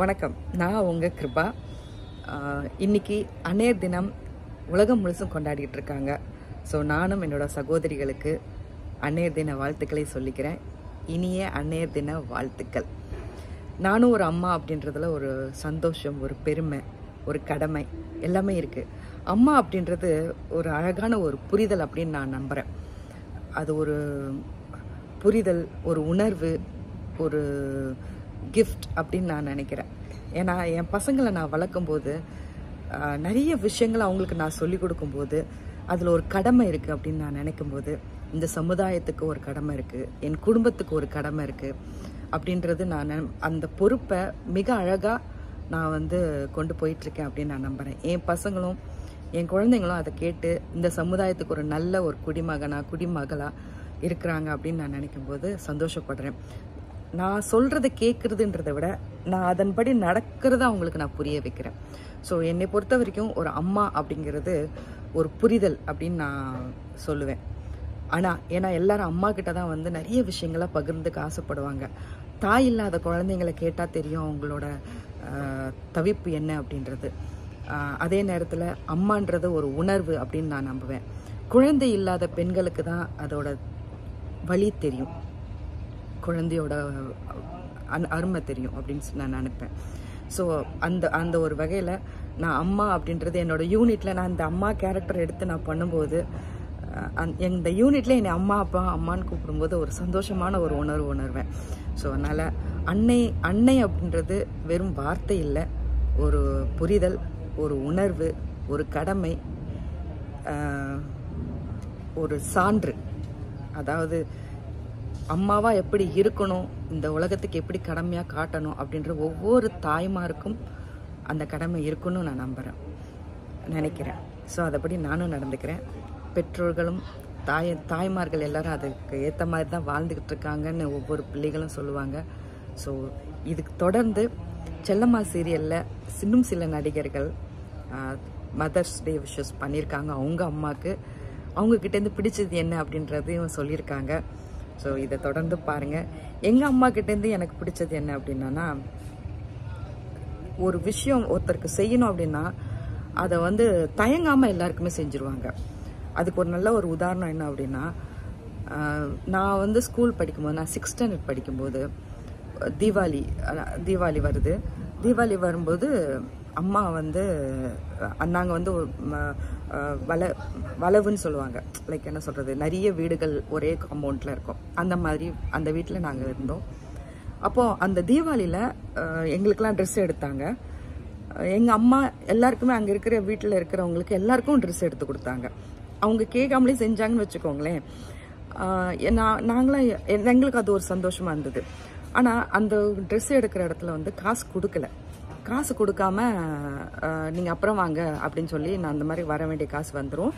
வணக்கம். நான் உங்கள் கிருபா. இன்றைக்கி இன்னைக்கு தினம் உலகம் முழுசும் கொண்டாடிட்டு இருக்காங்க. ஸோ நானும் என்னோடய சகோதரிகளுக்கு அன்னையர் தின வாழ்த்துக்களை சொல்லிக்கிறேன். இனிய அன்னையர் தின வாழ்த்துக்கள். நானும் ஒரு அம்மா அப்படின்றதுல ஒரு சந்தோஷம் ஒரு பெருமை ஒரு கடமை எல்லாமே இருக்குது அம்மா அப்படின்றது ஒரு அழகான ஒரு புரிதல் அப்படின்னு நான் நம்புகிறேன் அது ஒரு புரிதல் ஒரு உணர்வு ஒரு கிஃப்ட் அப்படின்னு நான் நினைக்கிறேன். ஏன்னா என் பசங்களை நான் வளர்க்கும்போது நிறைய விஷயங்களை அவங்களுக்கு நான் சொல்லி கொடுக்கும்போது அதில் ஒரு கடமை இருக்குது அப்படின்னு நான் நினைக்கும்போது இந்த சமுதாயத்துக்கு ஒரு கடமை இருக்குது என் குடும்பத்துக்கு ஒரு கடமை இருக்குது அப்படின்றது நான் நம்- அந்த பொறுப்பை மிக அழகாக நான் வந்து கொண்டு போயிட்டுருக்கேன் அப்படின்னு நான் நம்புகிறேன் என் பசங்களும் என் குழந்தைங்களும் அதை கேட்டு இந்த சமுதாயத்துக்கு ஒரு நல்ல ஒரு குடிமகனாக குடிமகளாக இருக்கிறாங்க அப்படின்னு நான் நினைக்கும்போது சந்தோஷப்படுறேன். நான் சொல்கிறத கேட்குறதுன்றதை விட நான் அதன்படி நடக்கிறத அவங்களுக்கு நான் புரிய வைக்கிறேன். ஸோ என்னை பொறுத்த வரைக்கும் ஒரு அம்மா அப்படிங்கிறது ஒரு புரிதல் அப்படின்னு நான் சொல்லுவேன். ஆனால் ஏன்னா எல்லாரும் அம்மா கிட்ட தான் வந்து நிறைய விஷயங்களை பகிர்ந்துக்க ஆசைப்படுவாங்க. தாய் இல்லாத குழந்தைங்களை கேட்டால் தெரியும் அவங்களோட தவிப்பு என்ன அப்படின்றது. அதே நேரத்தில் அம்மான்றது ஒரு உணர்வு அப்படின்னு நான் நம்புவேன். குழந்தை இல்லாத பெண்களுக்கு தான் அதோட வழி தெரியும். குழந்தையோட அன்- அருமை தெரியும் அப்படின்னு சொல்லி நான் நினைப்பேன். ஸோ அந்த அந்த ஒரு வகையில் நான் அம்மா அப்படின்றது என்னோட யூனிட்டில் நான் அந்த அம்மா கேரக்டர் எடுத்து நான் பண்ணும்போது அந் இந்த யூனிட்ல என்னை அம்மா அப்பா அம்மான்னு கூப்பிடும்போது ஒரு சந்தோஷமான ஒரு உணர்வு உணர்வேன். ஸோ அதனால் அன்னை அன்னை அப்படின்றது வெறும் வார்த்தை இல்லை. ஒரு புரிதல் ஒரு உணர்வு ஒரு கடமை ஒரு சான்று. அதாவது அம்மாவா எப்படி இருக்கணும்? இந்த உலகத்துக்கு எப்படி கடமையாக காட்டணும்? அப்படின்ற ஒவ்வொரு தாய்மாருக்கும் அந்த கடமை இருக்குன்னு நான் நம்புகிறேன் நினைக்கிறேன். ஸோ அதைப்படி நானும் நடந்துக்கிறேன். பெற்றோர்களும் தாய் தாய்மார்கள் எல்லாரும் அதுக்கு ஏற்ற மாதிரி தான் வாழ்ந்துக்கிட்டு இருக்காங்கன்னு ஒவ்வொரு பிள்ளைகளும் சொல்லுவாங்க. ஸோ இதுக்கு தொடர்ந்து செல்லம்மா சீரியலில் இன்னும் சில நடிகர்கள் மதர்ஸ் டே விஷஸ் பண்ணியிருக்காங்க. அவங்க அம்மாவுக்கு அவங்க கிட்டேருந்து பிடிச்சது என்ன அப்படின்றதையும் சொல்லியிருக்காங்க. ஸோ இதை தொடர்ந்து பாருங்கள் எங்கள் அம்மா கிட்டேருந்து எனக்கு பிடிச்சது என்ன அப்படின்னா ஒரு விஷயம் ஒருத்தருக்கு செய்யணும் அப்படின்னா அதை வந்து தயங்காமல் எல்லாருக்குமே செஞ்சுருவாங்க. அதுக்கு ஒரு நல்ல ஒரு உதாரணம் என்ன அப்படின்னா நான் வந்து ஸ்கூல் படிக்கும்போது நான் சிக்ஸ் ஸ்டாண்டர்ட் படிக்கும்போது தீபாவளி தீபாவளி வருது. தீபாவளி வரும்போது அம்மா வந்து நாங்கள் வந்து வள வளவுன்னு சொல்லுவாங்க. லைக் என்ன சொல்கிறது நிறைய வீடுகள் ஒரே காம்பவுண்டில் இருக்கும். அந்த மாதிரி அந்த வீட்டில் நாங்கள் இருந்தோம். அப்போது அந்த தீபாவளியில் எங்களுக்கெல்லாம் ட்ரெஸ் எடுத்தாங்க. எங்கள் அம்மா எல்லாருக்குமே அங்கே இருக்கிற வீட்டில் இருக்கிறவங்களுக்கு எல்லாருக்கும் ட்ரெஸ் எடுத்து கொடுத்தாங்க. அவங்க கேட்காமலே செஞ்சாங்கன்னு வச்சுக்கோங்களேன். நான் நாங்களாம் எங்களுக்கு அது ஒரு சந்தோஷமாக இருந்தது. ஆனால் அந்த ட்ரெஸ் எடுக்கிற இடத்துல வந்து காசு கொடுக்கல. காசு கொடுக்காம நீங்கள் அப்புறம் வாங்க அப்படின்னு சொல்லி நான் அந்த மாதிரி வர வேண்டிய காசு வந்துடும்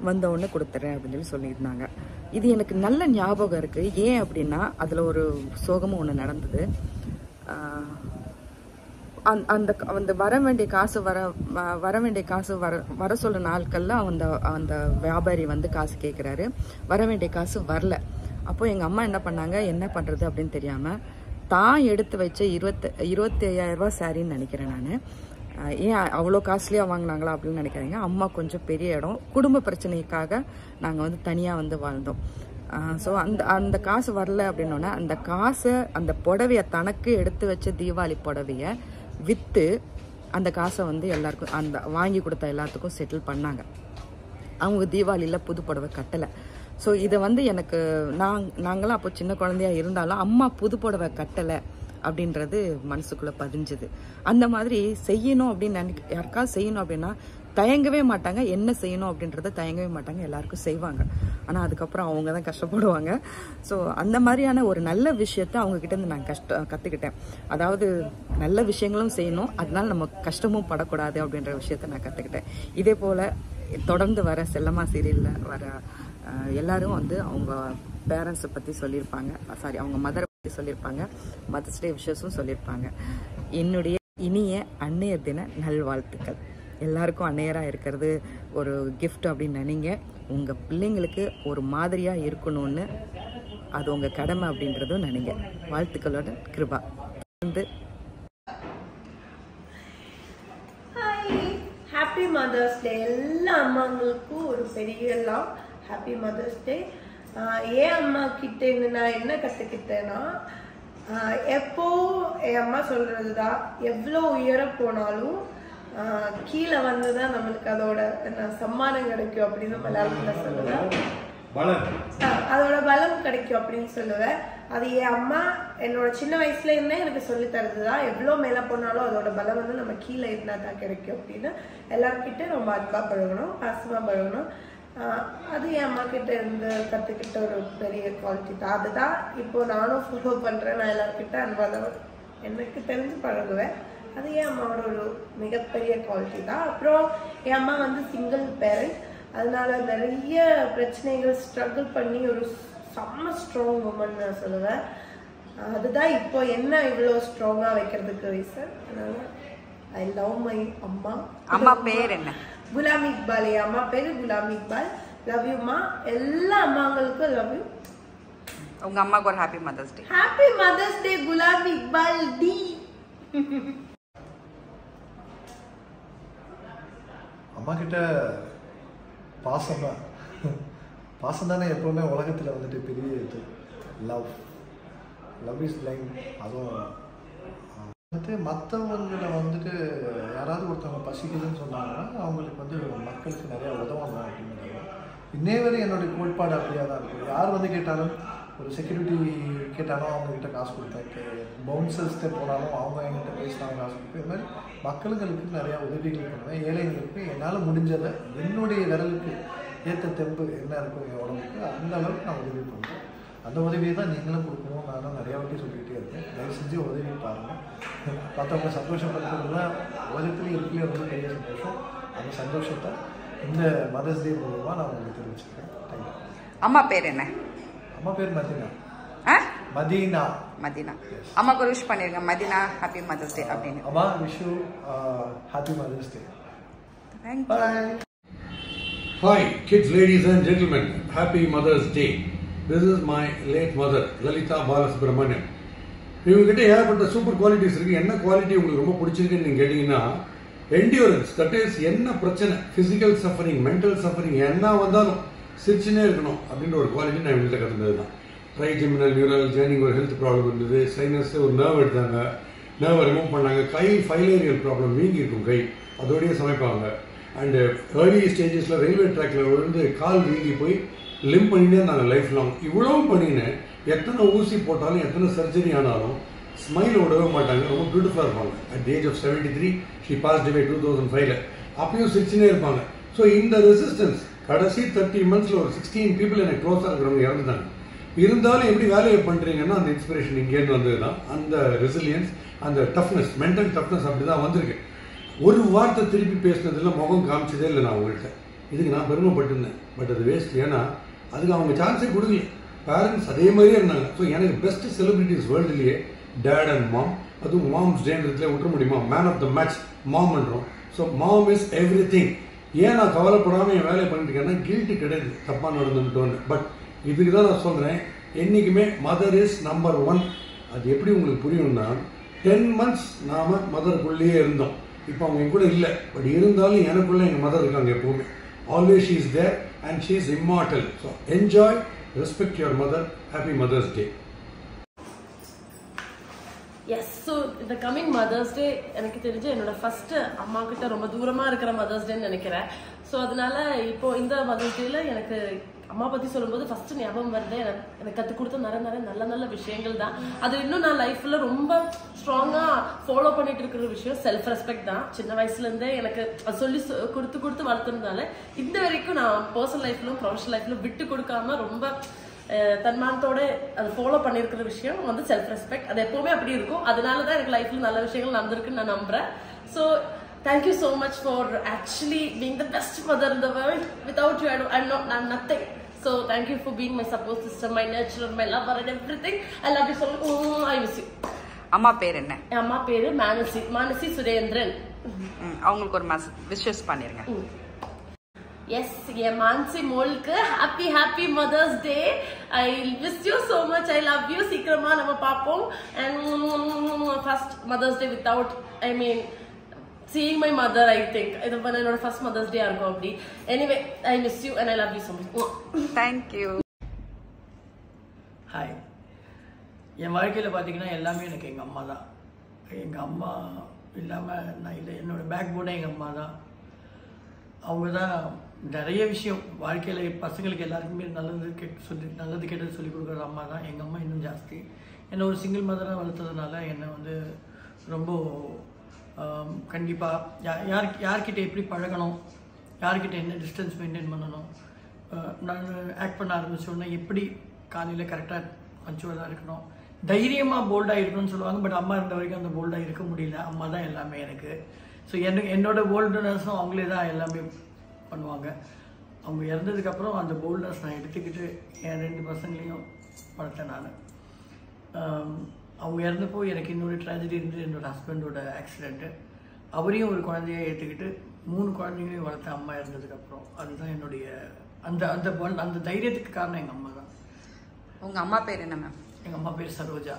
வந்தவுடனே கொடுத்துட்றேன் கொடுத்துறேன் அப்படின்னு சொல்லி சொல்லியிருந்தாங்க. இது எனக்கு நல்ல ஞாபகம் இருக்குது ஏன் அப்படின்னா அதில் ஒரு சோகமும் ஒன்று நடந்தது. அந் அந்த- அந்த வர வேண்டிய காசு வர வ- வர வேண்டிய காசு வர வர சொல்ல நாட்களில் அந்த அந்த வியாபாரி வந்து காசு கேட்குறாரு வர வேண்டிய காசு வரல. அப்போது எங்கள் அம்மா என்ன பண்ணாங்க? என்ன பண்ணுறது அப்படின்னு தெரியாமல் தான் எடுத்து வச்ச இருபத்தி இருபத்தி ஐயாயிரம் சாரின்னு நினைக்கிறேன் நான். ஏன் அவ்வளோ காஸ்ட்லியாக வாங்கினாங்களா அப்படின்னு நினைக்காதீங்க. அம்மா கொஞ்சம் பெரிய இடம். குடும்ப பிரச்சனைக்காக நாங்கள் வந்து தனியாக வந்து வாழ்ந்தோம். ஸோ அந்த அந்த காசு வரல அப்படின்னோடனே அந்த காசை அந்த புடவைய தனக்கு எடுத்து வச்ச தீபாவளி புடவைய விற்று அந்த காசை வந்து எல்லாருக்கும் அந்த வாங்கி கொடுத்த எல்லாத்துக்கும் செட்டில் பண்ணாங்க. அவங்க தீபாவளியில் புது புடவை கட்டலை. ஸோ இதை வந்து எனக்கு நான் நாங்களாம் அப்போ சின்ன குழந்தையா இருந்தாலும் அம்மா புது புடவை கட்டலை அப்படின்றது மனசுக்குள்ளே பதிஞ்சுது. அந்த மாதிரி செய்யணும் அப்படின்னு நினைக்க யாருக்காவது செய்யணும் அப்படின்னா தயங்கவே மாட்டாங்க. என்ன செய்யணும் அப்படின்றத தயங்கவே மாட்டாங்க. எல்லாருக்கும் செய்வாங்க. ஆனால் அதுக்கப்புறம் அவங்க தான் கஷ்டப்படுவாங்க. ஸோ அந்த மாதிரியான ஒரு நல்ல விஷயத்த அவங்க நான் கஷ்ட கற்றுக்கிட்டேன் அதாவது நல்ல விஷயங்களும் செய்யணும். அதனால நம்ம கஷ்டமும் படக்கூடாது அப்படின்ற விஷயத்த நான் கற்றுக்கிட்டேன் இதே போல் தொடர்ந்து வர செல்லமா சீரியலில் வர எல்லாரும் வந்து அவங்க பேரண்ட்ஸை பற்றி சொல்லியிருப்பாங்க. சாரி அவங்க மதரை பற்றி சொல்லியிருப்பாங்க. மதர்ஸ் டே விஷஸும் சொல்லியிருப்பாங்க. என்னுடைய இனிய அன்னைய தின நல்வாழ்த்துக்கள். எல்லாருக்கும் அன்னையராக இருக்கிறது ஒரு கிஃப்ட் அப்படின்னு நினைங்க. உங்கள் பிள்ளைங்களுக்கு ஒரு மாதிரியாக இருக்கணும்னு அது உங்கள் கடமை அப்படின்றதும் நினைங்க. வாழ்த்துக்களோட கிருபா. வந்து ஹாப்பி மதர்ஸ் டே எல்லா அம்மாங்களுக்கும் ஒரு பெரிய எல்லாம். ஹாப்பி மதர்ஸ் டே ஏன் அம்மா கிட்ட இருந்து நான் என்ன கற்றுக்கிட்டேன்னா எப்போ என் அம்மா சொல்றதுதான் எவ்வளோ உயர போனாலும் கீழே வந்துதான் நம்மளுக்கு அதோட சம்மானம் கிடைக்கும் அப்படின்னு மலையாளத்துல சொல்லுவேன். அதோட பலம் கிடைக்கும் அப்படின்னு சொல்லுவேன். அது என் அம்மா என்னோட சின்ன வயசுல இருந்தே எனக்கு சொல்லி தருதுதான் எவ்வளோ மேலே போனாலும் அதோட பலம் வந்து நம்ம கீழே இருந்தா தான் கிடைக்கும் அப்படின்னு எல்லார்கிட்ட ரொம்ப அன்பா பழகணும் பாசமா பழகணும். அது என் அம்மா கிட்ட இருந்து கற்றுக்கிட்ட ஒரு பெரிய குவாலிட்டி தான். அதுதான் இப்போ நானும் ஃபாலோ பண்ணுறேன் நான் எல்லாருக்கிட்ட அன்பா எனக்கு தெரிஞ்சு பழகுவேன். அது என் அம்மாவோட ஒரு மிகப்பெரிய குவாலிட்டி தான். அப்புறம் என் அம்மா வந்து சிங்கிள் பேரண்ட் அதனால நிறைய பிரச்சனைகள் ஸ்ட்ரகிள் பண்ணி ஒரு செம்ம ஸ்ட்ராங் உமன் நான் சொல்லுவேன். அதுதான் இப்போ என்ன இவ்வளோ ஸ்ட்ராங்காக வைக்கிறதுக்கு ரீசன் அதனால ஐ லவ் மை அம்மா. அம்மா பேர் என்ன? குலாம் இக்பால் என் அம்மா பேரு குலாம் இக்பால் லவ் யூமா எல்லா அம்மாங்களுக்கும் லவ் யூ உங்க அம்மாவுக்கு ஒரு happy mother's day happy mother's day Ghulam Iqbal D அம்மா கிட்ட பாசம் தான் பாசம் தானே எப்போவுமே உலகத்தில் வந்துட்டு பெரிய இது லவ் லவ் இஸ் பிளைண்ட் அதுவும் வந்துட்டு மற்றவங்களை வந்துட்டு யாராவது ஒருத்தவங்க பசிக்குதுன்னு சொன்னாங்கன்னா அவங்களுக்கு வந்து மக்களுக்கு நிறையா உதவணும் அப்படிங்கிறது இன்னே வரை என்னுடைய கோட்பாடு அப்படியே தான் இருக்கும். யார் வந்து கேட்டாலும் ஒரு செக்யூரிட்டி கேட்டாலும் அவங்கக்கிட்ட காசு கொடுத்தேன் பவுன்சர்ஸ்கிட்ட போனாலும் அவங்க என்கிட்ட பேசினாங்க காசு கொடுப்பேன். இது மாதிரி மக்களுங்களுக்கு நிறையா உதவிகள் பண்ணுவேன். ஏழைகளுக்கு என்னால் முடிஞ்சதை என்னுடைய விரலுக்கு ஏற்ற தெம்பு என்ன இருக்கும் என் உடம்புக்கு அந்த அளவுக்கு நான் உதவி பண்ணுவேன். அந்த உதவியை தான் நீங்களும் கொடுக்கணும். நானும் நிறையா வாட்டி சொல்லிக்கிட்டே இருக்கேன். தயவு செஞ்சு உதவி பாருங்கள் மற்றவங்க சந்தோஷப்படுத்துறது தான் உலகத்துலேயே இருக்கிற ரொம்ப பெரிய சந்தோஷம். அந்த சந்தோஷத்தை இந்த மதர்ஸ் டே மூலமாக நான் உங்களுக்கு தெரிவிச்சுக்கிறேன். தேங்க்யூ அம்மா பேர் என்ன? அம்மா பேர் மதீனா. மதீனா. மதினா. அம்மாக்கு ஒரு விஷ் பண்ணிருங்க. மதினா ஹாப்பி மதர்ஸ் டே அப்படின்னு. அம்மா wish you happy mother's day thank bye Hi, kids, ladies and gentlemen. Happy Mother's Day. This is my late mother Lalitha Balasubramaniam இவங்ககிட்ட ஏகப்பட்ட சூப்பர் குவாலிட்டிஸ் இருக்குது என்ன quality உங்களுக்கு ரொம்ப பிடிச்சிருக்குன்னு நீங்கள் கேட்டிங்கன்னா என்டியூரன்ஸ் தட் இஸ் என்ன பிரச்சனை? ஃபிசிக்கல் சஃபரிங் மென்டல் சஃபரிங் என்ன வந்தாலும் சிரிச்சுனே இருக்கணும் அப்படின்ற ஒரு குவாலிட்டி நான் இவங்ககிட்ட கற்றுந்தது தான் ட்ரை ஜிமினல் நியூரல் ஜேர்னிங் ஒரு ஹெல்த் ப்ராப்ளம் இருந்தது. சைனஸ் ஒரு நர்வ் எடுத்தாங்க. நர்வை ரிமூவ் பண்ணாங்க. கை ஃபைலேரியல் ப்ராப்ளம் வீங்கி இருக்கும் கை. அதோடய சமைப்பாங்க. அண்டு ஏர்லி ஸ்டேஜஸில் ரயில்வே ட்ராக்ல விழுந்து கால் வீங்கி போய் லிம் பண்ணிட்டே இருந்தாங்க லைஃப் லாங் இவ்வளவு பண்ணின்னு எத்தனை ஊசி போட்டாலும் எத்தனை சர்ஜரி ஆனாலும் ஸ்மைல் விடவே மாட்டாங்க. ரொம்ப பியூட்டிஃபுல்லாக இருப்பாங்க. At age of seventy three she pass two thousand ஃபைவ்ல அப்பயும் சிரிச்சுனே இருப்பாங்க. ஸோ இந்த ரெசிஸ்டன்ஸ் கடைசி தேர்ட்டி மந்த்ஸில் ஒரு சிக்ஸ்டீன் பீப்புள் எனக்கு க்ளோஸாக இருக்கிறவங்க இறந்துட்டாங்க. இருந்தாலும் எப்படி வேலையை பண்ணுறீங்கன்னா அந்த இன்ஸ்பிரேஷன் இங்கேருந்து வந்தது தான் அந்த ரெசிலியன்ஸ் அந்த டஃப்னஸ் மென்டல் டஃப்னஸ் அப்படி தான் வந்திருக்கு. ஒரு வார்த்தை திருப்பி பேசுனதில் முகம் காமிச்சதே இல்லை நான் உங்கள்கிட்ட. இதுக்கு நான் பெருமைப்பட்டிருந்தேன். பட் அது வேஸ்ட் ஏன்னா அதுக்கு அவங்க சான்ஸே கொடுக்கல. பேரண்ட்ஸ் அதே மாதிரியே இருந்தாங்க. ஸோ எனக்கு பெஸ்ட் செலிபிரிட்டிஸ் வேர்ல்டுலேயே டேட் அண்ட் மாம் அதுவும் மாம்ஸ் டேன்றதுல விட்டுற முடியுமா? மேன் ஆஃப் த மேட்ச் மாம்ன்றோம் so mom is everything ஏன் நான் கவலைப்படாமல் என் வேலையை பண்ணிட்டு இருக்கேன்னா கில்ட்டு கிடையாது. தப்பாக நடந்துட்டோன்னு. பட் இதுக்கு தான் நான் சொல்கிறேன் என்றைக்குமே மதர் இஸ் நம்பர் ஒன் அது எப்படி உங்களுக்கு புரியும்னா டென் மந்த்ஸ் நாம் மதருக்குள்ளேயே இருந்தோம். இப்போ அவங்க என் கூட இல்லை. பட் இருந்தாலும் எனக்குள்ளே எங்கள் மதர் இருக்காங்க எப்போவுமே. Always she is there and she is immortal so enjoy respect your mother happy mother's day yes so இந்த கம்மிங் மதர்ஸ் டே எனக்கு தெரிஞ்சு என்னோட ஃபர்ஸ்ட் அம்மா கிட்ட ரொம்ப தூரமா இருக்கிற மதர்ஸ் டேன்னு நினைக்கிறேன். ஸோ அதனால இப்போ இந்த மதர்ஸ் டேல எனக்கு அம்மா பத்தி சொல்லும்போது ஃபர்ஸ்ட் ஞாபகம் வருது. எனக்கு எனக்கு கற்றுக் கொடுத்த நிறைய நிறைய நல்ல நல்ல விஷயங்கள் தான். அது இன்னும் நான் லைஃப்ல ரொம்ப ஸ்ட்ராங்கா ஃபாலோ பண்ணிட்டு இருக்கிற விஷயம் செல்ஃப் ரெஸ்பெக்ட் தான். சின்ன வயசுல இருந்தே எனக்கு அது சொல்லி சொ- கொடுத்து கொடுத்து வளர்த்துறதுனால இந்த வரைக்கும் நான் பர்சனல் லைஃப்லும் ப்ரொஃபஷனல் லைஃப்லும் விட்டு கொடுக்காம ரொம்ப தன்மானத்தோட அது ஃபாலோ பண்ணியிருக்கிற விஷயம் வந்து செல்ஃப் ரெஸ்பெக்ட் அது எப்பவுமே அப்படி இருக்கும். அதனால தான் எனக்கு லைஃப்ல நல்ல விஷயங்கள் நடந்திருக்குன்னு நான் நம்புறேன். So thank you so much for actually being the best mother in the world without you I not I'm nothing so thank you for being my support system my nature my lover and everything I love you so I miss you அம்மா பேர் என்ன? என் அம்மா பேரு மானசி. மானசி சுரேந்திரன். அவங்களுக்கு ஒரு wishes பண்ணிருங்க. Yes என் Mansi மோளுக்கு happy happy mother's day I miss you so much I love you சீக்கிரமா நம்ம பார்ப்போம். And first mother's day without I mean seeing my mother I think இது பண்ண என்னோட ஃபர்ஸ்ட் மதர்ஸ் டே இருக்கும் அப்படி. Anyway I miss you and I love you so much thank you hi என் வாழ்க்கையில் பார்த்தீங்கன்னா எல்லாமே எனக்கு எங்கள் அம்மா தான். எங்கள் அம்மா இல்லாமல் நான் இல்லை. என்னோட பேக் போனே எங்கள் அம்மா தான். அவங்க தான் நிறைய விஷயம். வாழ்க்கையில் பசங்களுக்கு எல்லாருக்குமே நல்லது கெட் சொல்லி நல்லது கெட்டது சொல்லி கொடுக்குற அம்மா தான். எங்கள் அம்மா இன்னும் ஜாஸ்தி. என்னை ஒரு சிங்கிள் மதராக வளர்த்ததுனால என்னை வந்து ரொம்ப கண்டிப்பாக யார் யார்கிட்ட எப்படி பழகணும்? யார்கிட்ட என்ன டிஸ்டன்ஸ் மெயின்டைன் பண்ணணும்? நான் ஆக்ட் பண்ண ஆரம்பிச்சோடனே எப்படி காலையில் கரெக்டாக பஞ்சுவலாக இருக்கணும்? தைரியமாக போல்டாக இருக்கணும்னு சொல்லுவாங்க பட் அம்மா இருந்த வரைக்கும் அந்த போல்டாக இருக்க முடியல. அம்மா தான் எல்லாமே எனக்கு. ஸோ எனக்கு என்னோட போல்டுனஸும் அவங்களே தான் எல்லாமே பண்ணுவாங்க. அவங்க இறந்ததுக்கப்புறம் அந்த போல்டர்ஸ் நான் எடுத்துக்கிட்டு என் ரெண்டு பசங்களையும் வளர்த்தேன் நான். அவங்க இறந்தப்போ எனக்கு இன்னொரு ட்ராஜடி இருந்து என்னோட ஹஸ்பண்டோட ஆக்சிடெண்ட்டு அவரையும் ஒரு குழந்தைய ஏற்றுக்கிட்டு மூணு குழந்தைங்களையும் வளர்த்த அம்மா இறந்ததுக்கப்புறம். அதுதான் என்னுடைய அந்த அந்த bond- அந்த தைரியத்துக்கு காரணம் எங்கள் அம்மா தான். உங்க அம்மா பேர் என்ன மேம் எங்கள் அம்மா பேர் சரோஜா.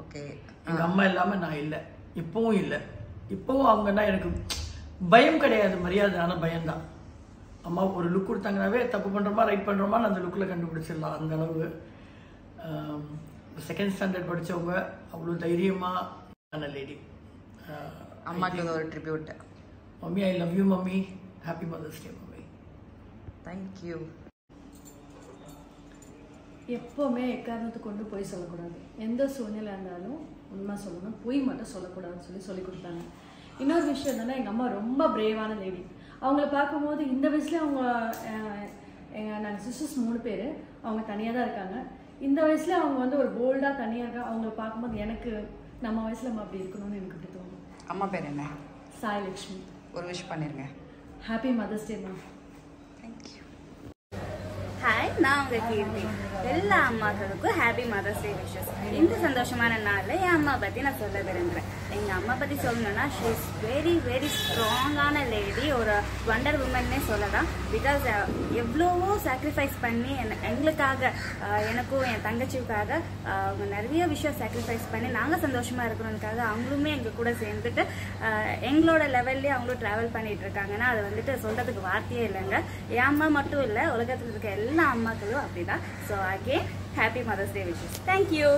ஓகே எங்கள் அம்மா இல்லாமல் நான் இல்லை. இப்போவும் இல்லை. இப்போவும் அவங்கன்னா எனக்கு பயம் கிடையாது மரியாதை ஆனால் பயம்தான். அம்மா ஒரு லுக் கொடுத்தாங்கனாவே தப்பு பண்ணுறோமா ரைட் பண்ணுறோமா அந்த லுக்கில் கண்டுபிடிச்சிடலாம் அந்த அளவு. செகண்ட் ஸ்டாண்டர்ட் படித்தவங்க அவ்வளோ தைரியமான லேடி அம்மாக்கு ஒரு tribute mummy I love you mummy happy mother's day mummy thank you எப்போவுமே எக்காரணத்தை கொண்டு போய் சொல்லக்கூடாது. எந்த சூழ்நிலை இருந்தாலும் உண்மை சொல்லணும். பொய் மட்டும் சொல்லக்கூடாதுன்னு சொல்லி சொல்லி கொடுத்தாங்க. இன்னொரு விஷயம் என்னன்னா எங்கள் அம்மா ரொம்ப பிரேவான லேடி அவங்கள பார்க்கும்போது இந்த வயசுல அவங்க நாங்கள் சிஸ்டர்ஸ் மூணு பேர் அவங்க தனியாக தான் இருக்காங்க. இந்த வயசுல அவங்க வந்து ஒரு போல்டாக தனியாக அவங்கள பார்க்கும்போது எனக்கு நம்ம வயசுல நம்ம அப்படி இருக்கணும்னு எனக்கு அப்படி தோணும் அம்மா பேர் என்ன? சாய் லக்ஷ்மி ஒரு விஷ் பண்ணிருங்க. Happy mother's day ma'am thank you hi நான் உங்க கீர்த்தி. எல்லா அம்மாக்களுக்கும் ஹாப்பி மதர்ஸ் டே விஷஸ் இந்த சந்தோஷமான நாளில் என் அம்மா பற்றி நான் சொல்ல விரும்புகிறேன் எங்கள் அம்மா பற்றி சொல்லணும்னா ஷீ இஸ் வெரி வெரி ஸ்ட்ராங்கான லேடி ஒரு வண்டர் உமன்னே சொல்லலாம். பிகாஸ் uh, எவ்வளவோ சாக்ரிஃபைஸ் பண்ணி என்ன எங்களுக்காக uh, எனக்கும் என் தங்கச்சிக்காக அவங்க நிறைய விஷயம் சாக்ரிஃபைஸ் பண்ணி நாங்கள் சந்தோஷமாக இருக்கணும்னுக்காக அவங்களுமே எங்கள் கூட சேர்ந்துட்டு எங்களோட லெவல்லே அவங்களும் ட்ராவல் பண்ணிட்டு இருக்காங்கன்னா அது வந்துட்டு சொல்கிறதுக்கு வார்த்தையே இல்லைங்க. என் அம்மா மட்டும் இல்லை உலகத்தில் இருக்க எல்லா அம்மாக்களும் அப்படிதான். So okay happy mother's day wishes thank you